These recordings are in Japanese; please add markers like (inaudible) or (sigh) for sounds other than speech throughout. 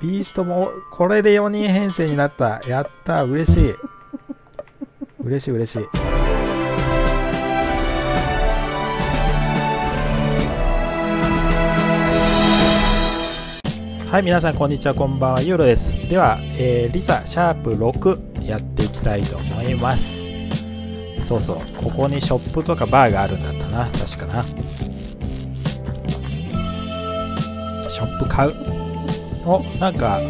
ビーストもこれで4人編成になった。やった。嬉しい。嬉しい嬉しい。はい皆さんこんにちは。こんばんはユーロです。では、えー、リサシャープ6やっていきたいと思います。そうそう。ここにショップとかバーがあるんだったな。確かな。ショップ買う。おなんか。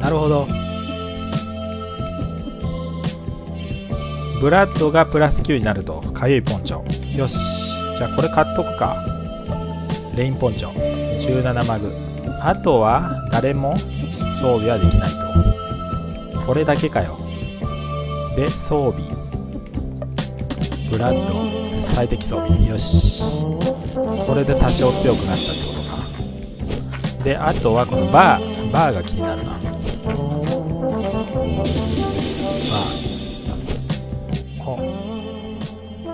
なるほど。ブラッドがプラス9になると。かゆいポンチョ。よし。じゃあこれ買っとくか。レインポンチョ。17マグ。あとは誰も装備はできないと。これだけかよ。で装備。ブラッド最適装備。よし。これで多少強くなったってこと。であとはこのバーバーが気になるな。バー。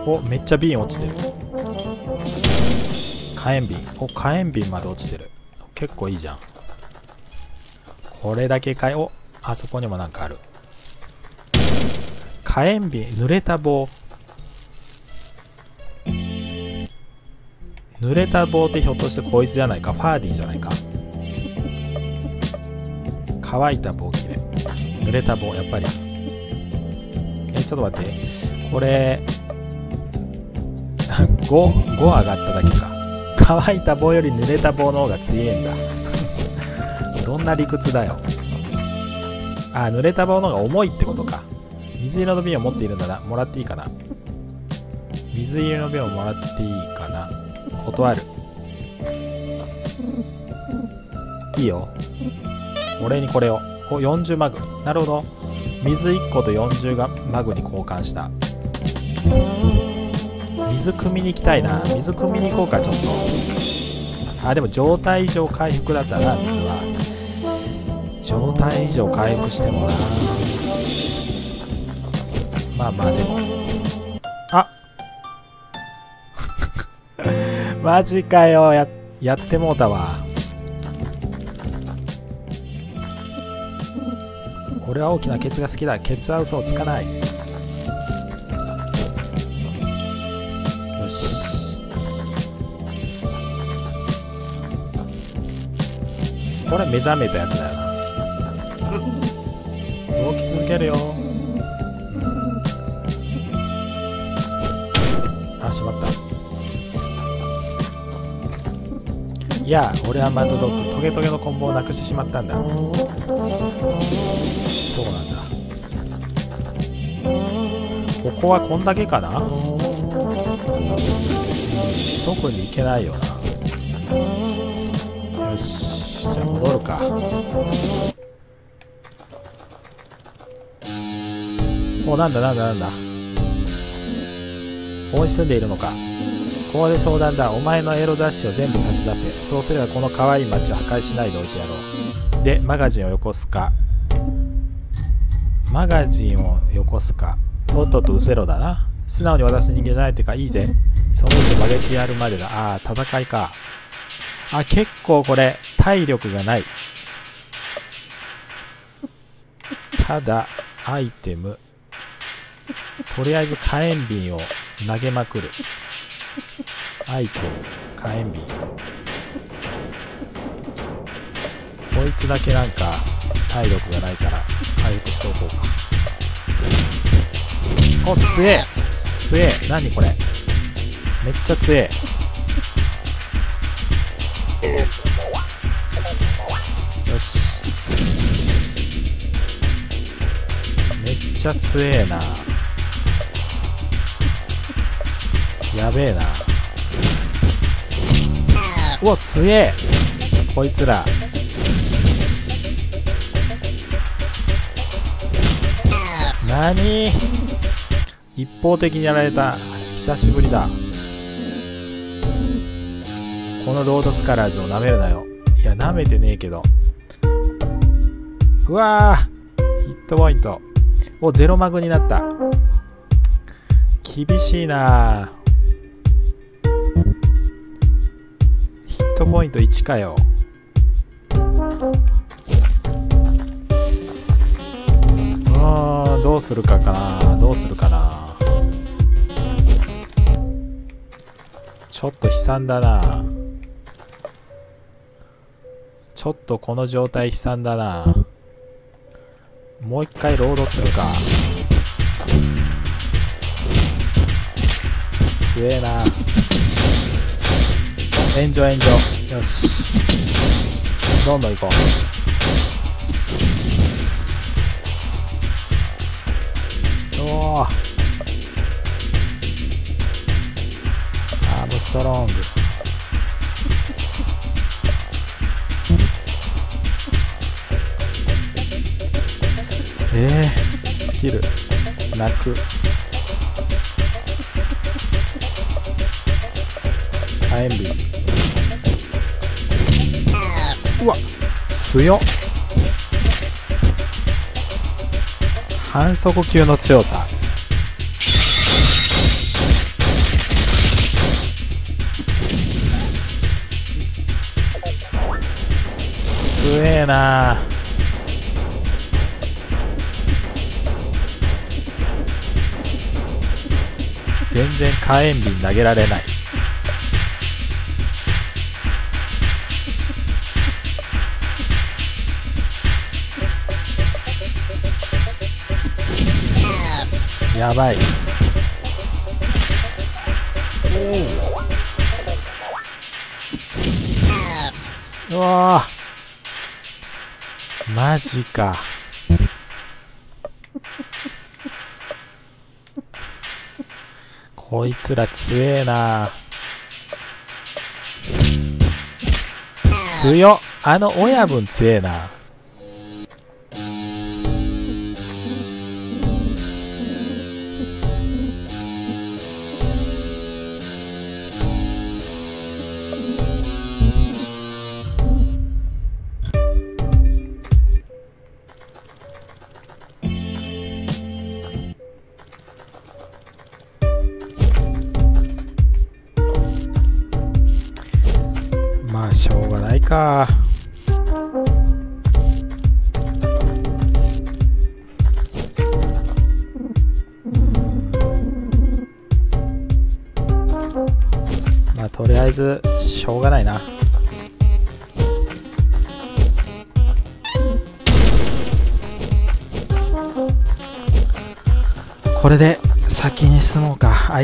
おおめっちゃ瓶落ちてる。火炎瓶。お火炎瓶まで落ちてる。結構いいじゃん。これだけかいおあそこにもなんかある。火炎瓶濡れた棒。濡れた棒ってひょっとしてこいつじゃないか？ファーディーじゃないか？乾いた棒切れ。濡れた棒やっぱり。えちょっと待って。これ (laughs) 5, 5上がっただけか。乾いた棒より濡れた棒の方が強えんだ。(laughs) どんな理屈だよ。あ濡れた棒の方が重いってことか。水色の瓶を持っているな。らもらっていいかな。水色の瓶をもらっていいかな。断る。いいよ。俺にこれを。お40マグ。なるほど。水1個と40がマグに交換した。水汲みに行きたいな。水汲みに行こうかちょっと。あでも状態以上回復だったな水は。状態以上回復してもな。まあまあでも。あ (laughs) マジかよ。ややってもうたわ。俺は大きなケツが好きだ。ケツは嘘をつかない。よし。これ目覚めたやつだよな。動き続けるよ、あしまった。いや俺はマッドドッグトゲトゲのコンボをなくしてしまったんだ。そうなんだ。ここはこんだけかな？特に行けないよな。よしじゃあ戻るか。おなんだなんだなんだ。ここに住んでいるのか。ここで相談だ。お前のエロ雑誌を全部差し出せ。そうすればこの可愛い街を破壊しないでおいてやろう。でマガジンをよこすか。マガジンをよこすか。とっととうせろだな。素直に渡す人間じゃないってかいいぜ。その人曲げてやるまでだ。ああ戦いか。あ結構これ体力がない。ただアイテム。とりあえず火炎瓶を投げまくる。アイテム火炎瓶。こいつだけなんか体力がないから回復しておこうか。お強え。強え。何これ。めっちゃ強え。よし。めっちゃ強えな。やべえな。うわ強え。こいつら。何？一方的にやられた。久しぶりだ。このロードスカラーズを舐めるなよ。いや舐めてねえけど。うわヒットポイント。おゼロマグになった。厳しいなヒットポイント1かよ。どうするかかな？どうするかな？ちょっと悲惨だな。ちょっとこの状態悲惨だな。もう一回ロードするか。強えな。炎上炎上。よし。どんどん行こう。おアームストロング。(laughs) えー、スキル泣く。火炎瓶。うわ強っ。反則級の強さ。強えな。全然火炎瓶投げられない。やばい。うわマジか。こいつら強えな。強っ。あの親分強えな。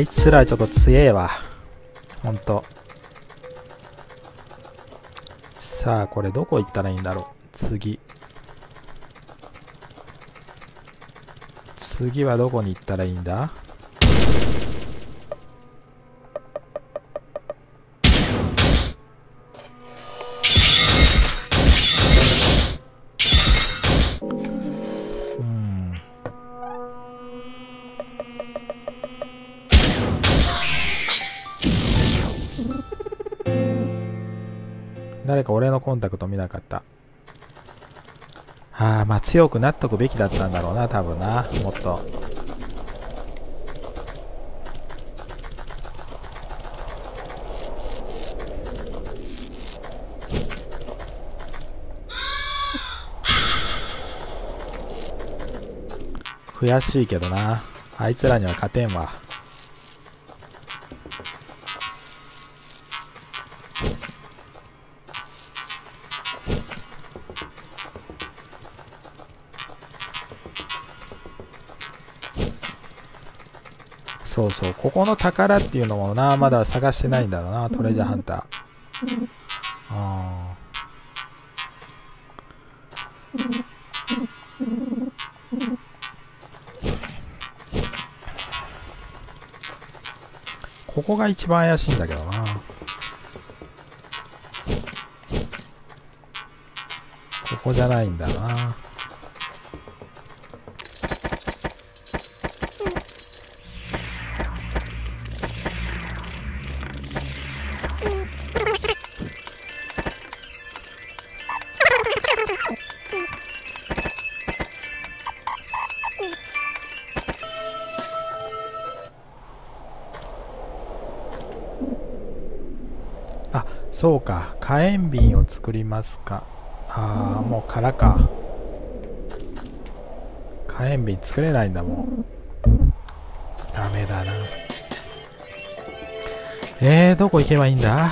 いつらちょっと強えわ。ほんと。さあこれどこ行ったらいいんだろう。次。次はどこに行ったらいいんだ？コンタクト見なかった。ああまあ強くなっとくべきだったんだろうな多分な。もっと。悔しいけどな。あいつらには勝てんわ。そうそう。ここの宝っていうのもなまだ探してないんだろうなトレジャーハンター。あー。ここが一番怪しいんだけどな。ここじゃないんだなそうか火炎瓶を作りますか。ああもう空か。火炎瓶作れないんだもん。ダメだな。えー、どこ行けばいいんだ？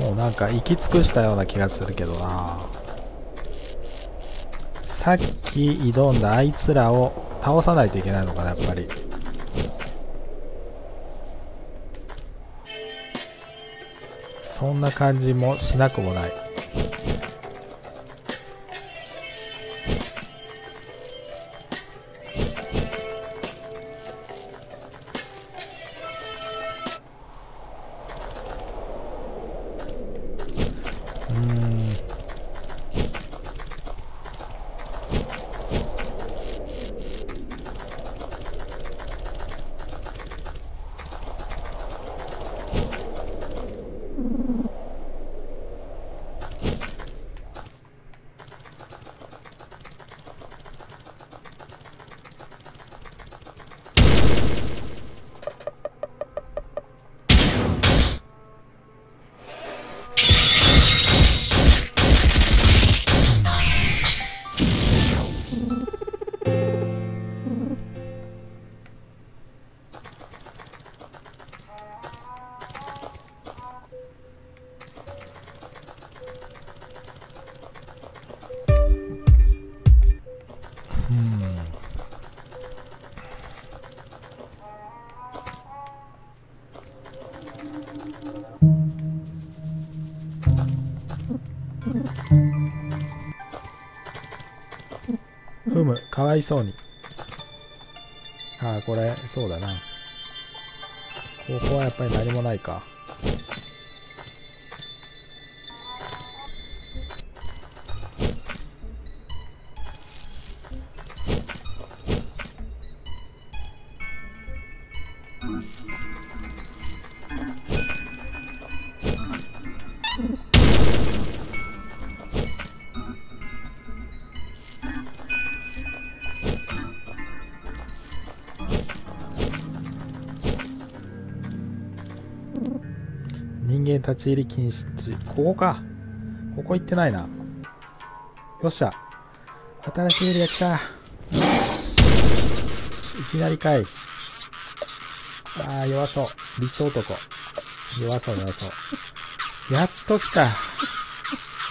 もうなんか行き尽くしたような気がするけどな。さっき挑んだあいつらを倒さないといけないのかなやっぱり。そんな感じもしなくもない。ふむかわいそうに。ああこれそうだな。ここはやっぱり何もないか。立ち入り禁止地。ここか。ここ行ってないな。よっしゃ。新しいエリア来た。いきなりかい。ああ弱そう。理想男。弱そう弱そう。やっと来た。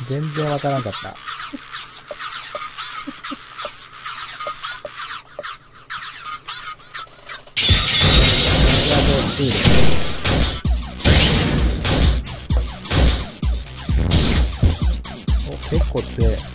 全然わからんかった。ブラボーシールお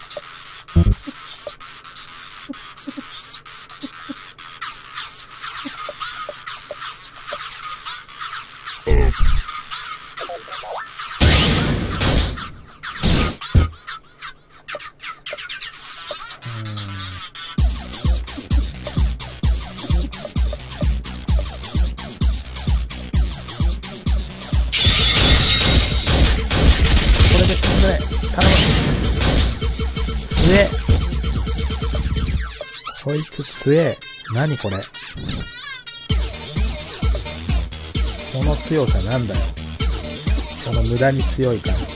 いつ強え何これ？この強さなんだよ。この無駄に強い感じ。でも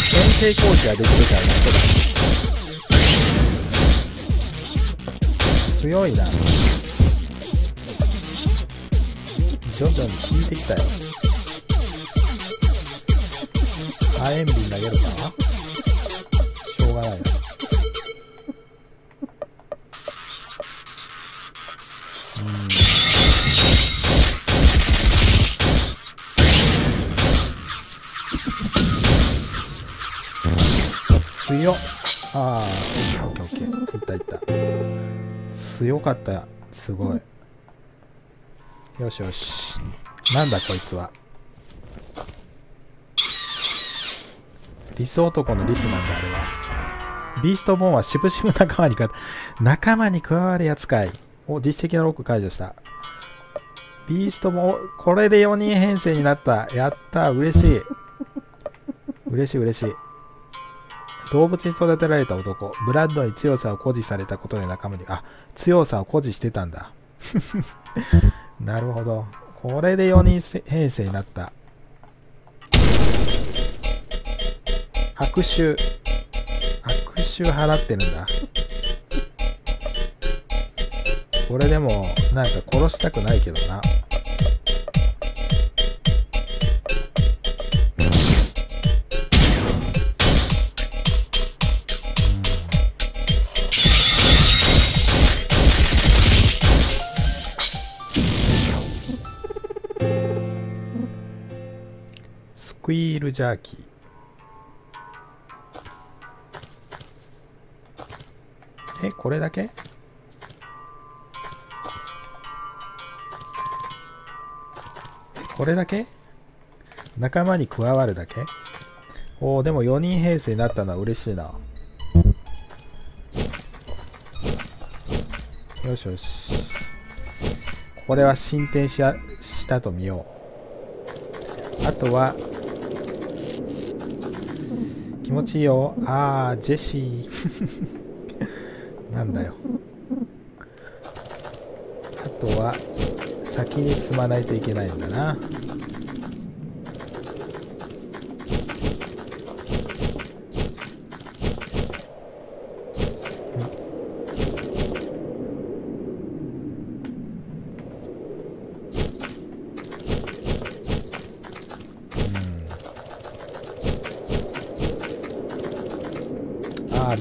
先制攻撃ができるからなんとだ強いな。徐々に効いてきたよ。火炎瓶投げるか？な強っ。ああオッケーオッケーいったいった。強かった。すごい。よしよし。なんだこいつは。リス男のリスなんだあれは。ビーストボーンはしぶしぶ仲間にか仲間に加わるやつかい。お実績のロック解除した。ビーストもこれで4人編成になった。やった嬉しい。嬉しい嬉しい。動物に育てられた男ブラッドに強さを誇示されたことで仲間にあ強さを誇示してたんだ。(laughs) なるほど。これで4人編成になった。拍手。拍手払ってるんだ。これでもなんか殺したくないけどな。ルジャーキーえ、これだけ？これだけ？仲間に加わるだけ？おお、でも4人編成になったのは嬉しいな。よしよし。これは進展ししたと見よう。あとは、気持ちいいよ。ああ、ジェシー。(laughs) なんだよあとは先に進まないといけないんだな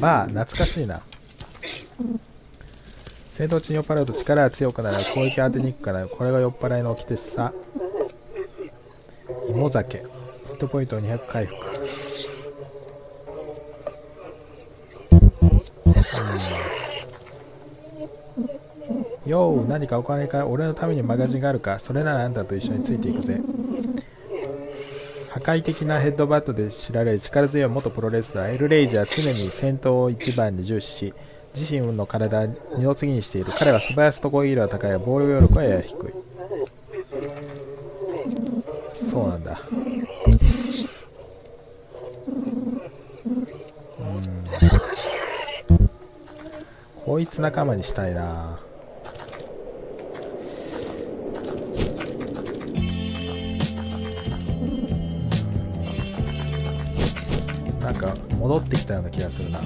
ああ懐かしいな。戦闘中に酔っ払うと力が強くなる攻撃当てにくくな。るこれが酔っ払いの起きてさ。芋酒。ヒットポイント200回復。よう何かお金か俺のためにマガジンがあるかそれならあんたと一緒についていくぜ。破壊的なヘッドバットで知られる力強い元プロレスラーエル・レイジは常に戦闘を一番に重視し自身の体を二の次にしている彼は素早さと攻撃力は高いボール力はやや低い。そうなんだ。うん。こいつ仲間にしたいな。戻ってきたような気がするな。ま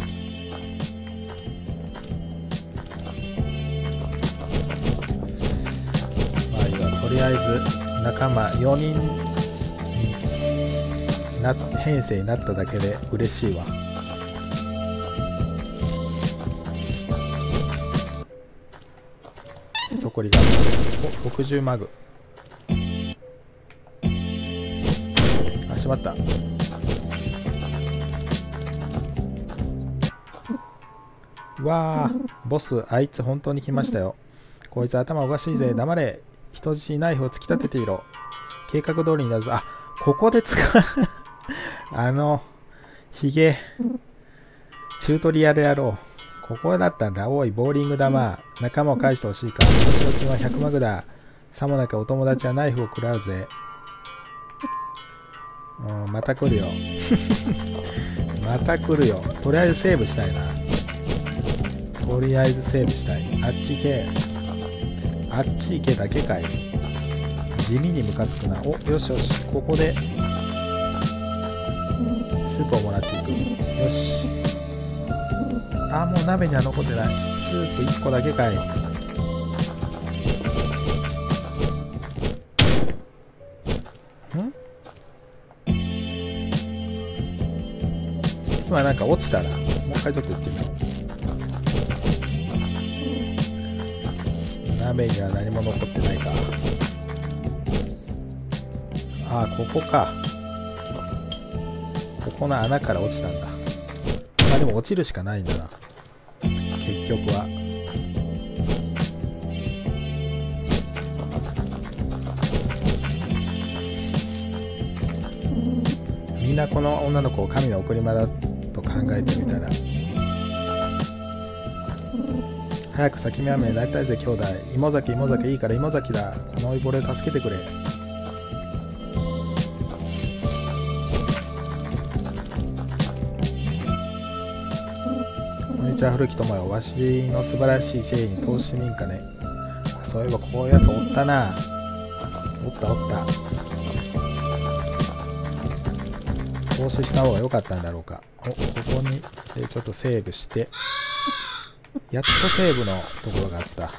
あ今。とりあえず仲間4人にな編成になっただけで嬉しいわ。そこりがお60マグ。あしまった。わあボスあいつ本当に来ましたよこいつ頭おかしいぜ黙れ人質にナイフを突き立てていろ。計画通りになるぞ。あ、ここで使う (laughs) あの、ヒゲ。チュートリアルやろう。ここだったんだ。おい、ボーリング玉。仲間を返してほしいか。身代金は100マグだ。さもなくお友達はナイフを食らうぜ。うん、また来るよ。(laughs) また来るよ。とりあえずセーブしたいな。とりあえずセーブしたい。あっち行け。あっち行けだけかい。地味にムカつくな。およしよし。ここでスープをもらっていく。よし。あもう鍋には残ってない。スープ1個だけかい。ん？今なんか落ちたらもう一回ちょっと行ってみよう。鍋には何も残ってないか。ああここか。ここの穴から落ちたんだ。まあでも落ちるしかないんだな。結局は。みんなこの女の子を神の贈り物だと考えてみたい早く咲き目雨になりたいぜ兄弟。芋崎芋崎いいから芋崎だ。この老いぼれ助けてくれ。こんにちは古木智也わしの素晴らしい誠意に投資してみんかね。そういえばこういうやつおったな。おったおった。投資した方が良かったんだろうか。おここにでちょっとセーブして。やっとセーブのところがあった。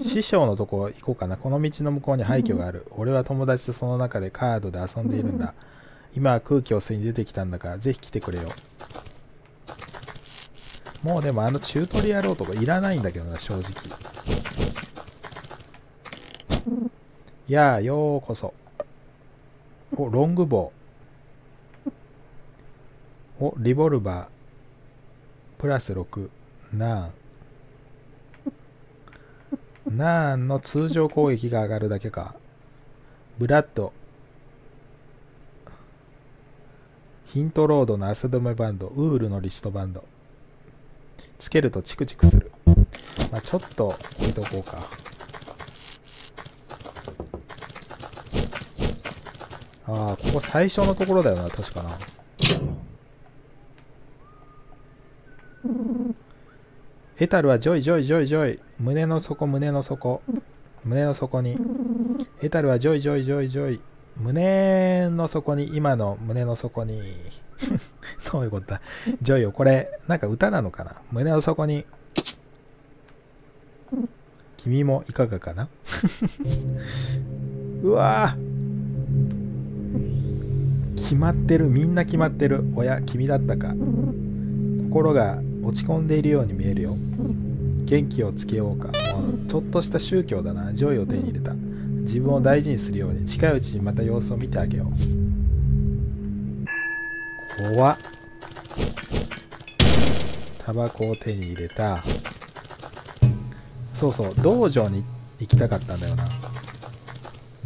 師匠のとこ行こうかな。この道の向こうに廃墟がある。俺は友達とその中でカードで遊んでいるんだ。今は空気を吸いに出てきたんだからぜひ来てくれよ。もうでもあのチュートリアル男いらないんだけどな正直。やあようこそ。おロングボウおリボルバー。プラス6ナーン。(laughs) ナーンの通常攻撃が上がるだけか。ブラッド。ヒントロードの汗止めバンド。ウールのリストバンド。つけるとチクチクする。まあちょっと置いとこうか。ああここ最初のところだよな確かな。エタルはジョイジョイジョイジョイ。胸の底胸の底。胸の底に。エタルはジョイジョイジョイジョイ。胸の底に今の胸の底に。(laughs) どういうことだ？ジョイをこれ。なんか歌なのかな？胸の底に。君もいかがかな？(laughs) うわ決まってる。みんな決まってる。おや君だったか。心が落ち込んでいるように見えるよ。元気をつけようか。もうちょっとした宗教だな。ジョイを手に入れた。自分を大事にするように近いうちにまた様子を見てあげよう。怖っ。タバコを手に入れた。そうそう。道場に行きたかったんだよな。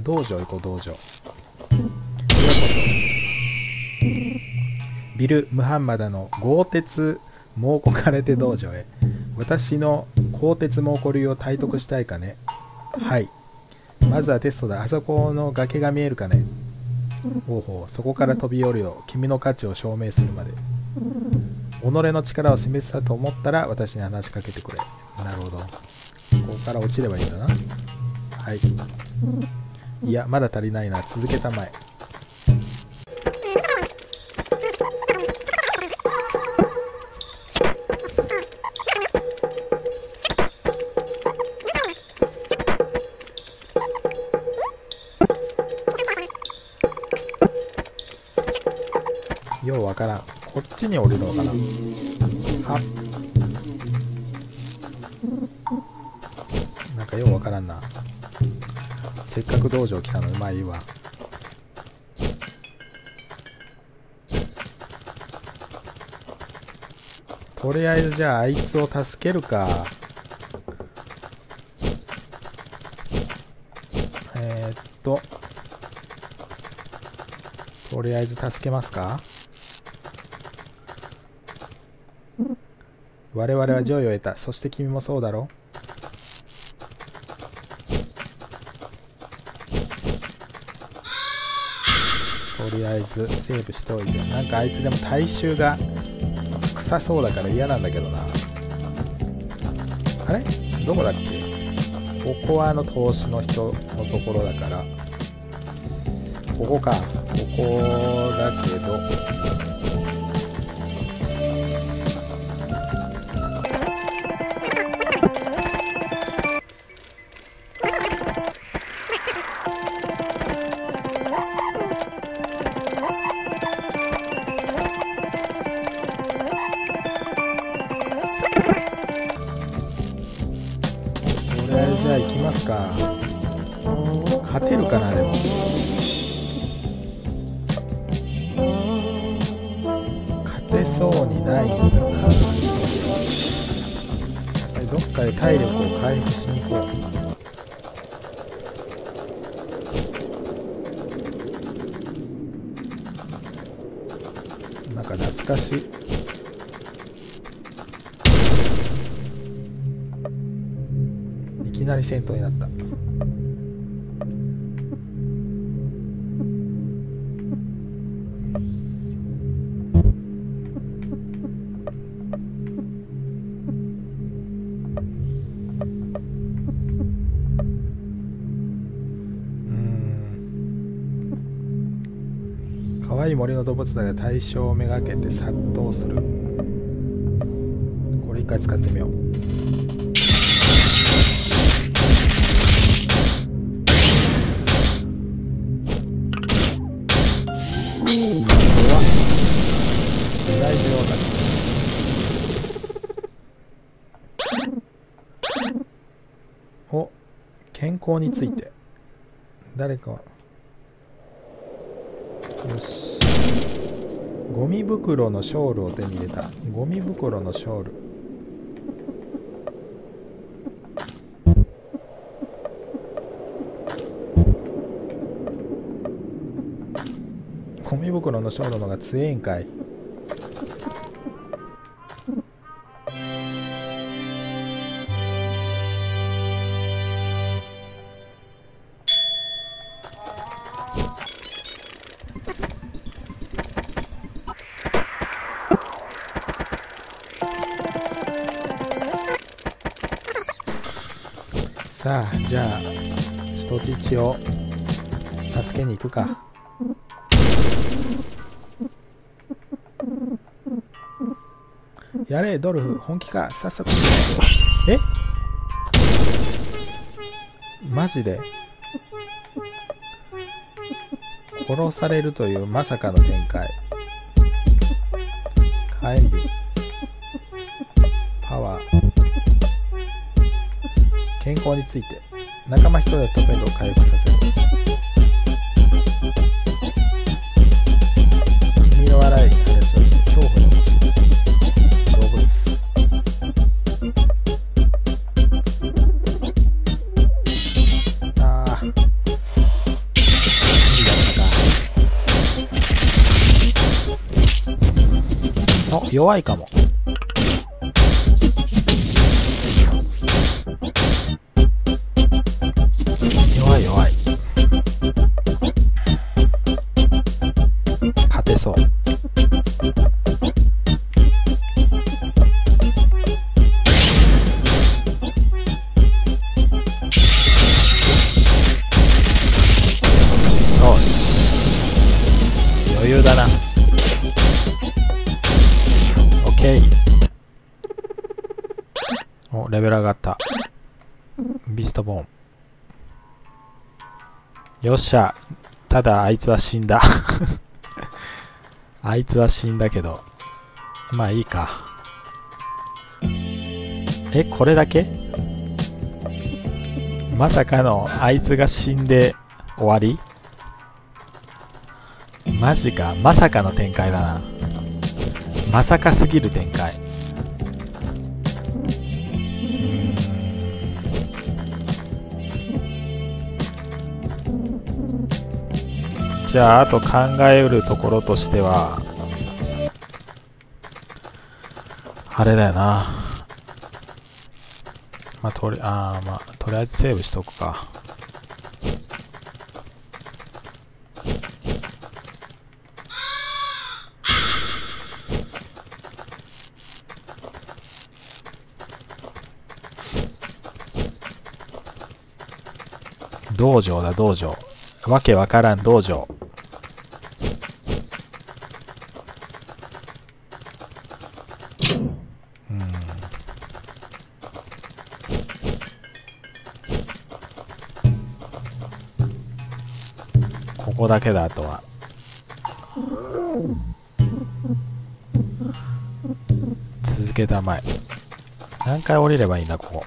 道場行こう道場。ビル・ムハンマダの豪鉄猛虎カレテ道場へ。私の鋼鉄猛虎流を体得したいかね。はい。まずはテストだ。あそこの崖が見えるかね。ほうほう。そこから飛び降りよ君の価値を証明するまで。己の力を示したと思ったら私に話しかけてくれ。なるほど。ここから落ちればいいんだな。はい。いやまだ足りないな。続けたまえ。からこっちに降りるのかな。はなんかようわからんな。せっかく道場来たのうまいわ。とりあえずじゃああいつを助けるか。えー、っと。とりあえず助けますか。我々は上位を得た。そして君もそうだろう。とりあえずセーブしておいて。なんかあいつでも体臭が臭そうだから嫌なんだけどな。あれ？どこだっけ？ここはあの投資の人のところだから。ここか。ここだけど。か。勝てるかなでも。勝てそうにないんだな。どっかで体力を回復する。り戦闘になった。可愛い森の動物たちが対象をめがけて殺到する。これ一回使ってみよう。弱っ意外と弱かったお健康について。誰かよし。ゴミ袋のショールを手に入れた。ゴミ袋のショール。ゴミ袋のショールの方が強えんかい。さあじゃあ人質を助けに行くか。やれドルフ本気か？さっさとえ？マジで？殺されるというまさかの展開。火炎瓶。パワー。健康について。仲間一人でトペントを回復させる。君の笑い。弱いかも。よっしゃ。ただ、あいつは死んだ。(laughs) あいつは死んだけど。まあいいか。え、これだけ？まさかの、あいつが死んで終わり？マジか。まさかの展開だな。まさかすぎる展開。じゃあ、あと考えうるところとしては、あれだよな。まあ、とり、あまあ、とりあえずセーブしとくか。道場だ、道場。わけわからん道場。ここだけだ、あとは。続けたまえ。何回降りればいいんだ、ここ。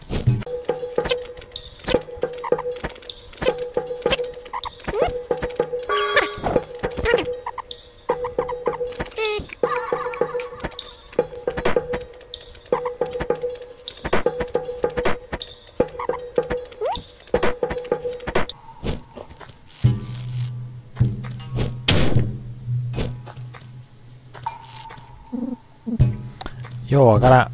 ようわからん。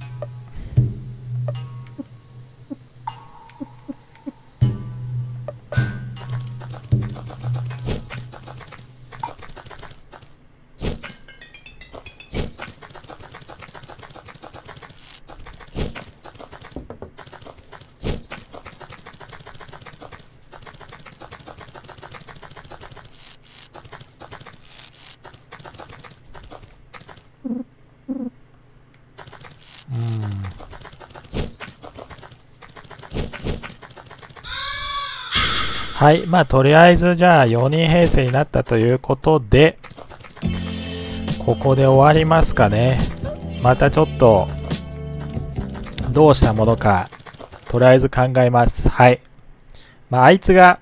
はい。まあ、とりあえず、じゃあ、4人編成になったということで、ここで終わりますかね。またちょっと、どうしたものか、とりあえず考えます。はい。まあ、あいつが、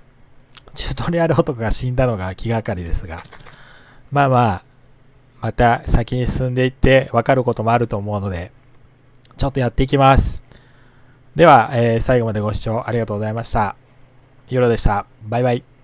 チュートリアル男が死んだのが気がかりですが、まあまあ、また先に進んでいって分かることもあると思うので、ちょっとやっていきます。では、えー、最後までご視聴ありがとうございました。ヨロでした。バイバイ。